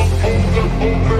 hold that over.